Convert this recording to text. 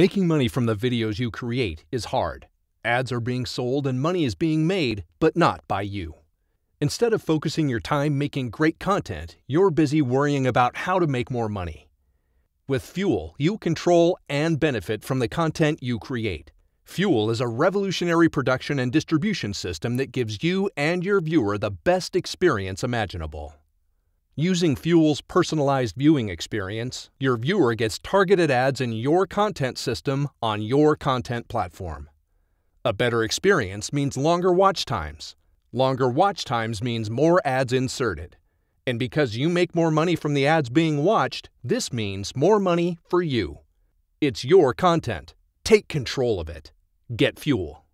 Making money from the videos you create is hard. Ads are being sold and money is being made, but not by you. Instead of focusing your time making great content, you're busy worrying about how to make more money. With Fuel, you control and benefit from the content you create. Fuel is a revolutionary production and distribution system that gives you and your viewer the best experience imaginable. Using Fuel's personalized viewing experience, your viewer gets targeted ads in your content system on your content platform. A better experience means longer watch times. Longer watch times means more ads inserted. And because you make more money from the ads being watched, this means more money for you. It's your content. Take control of it. Get Fuel.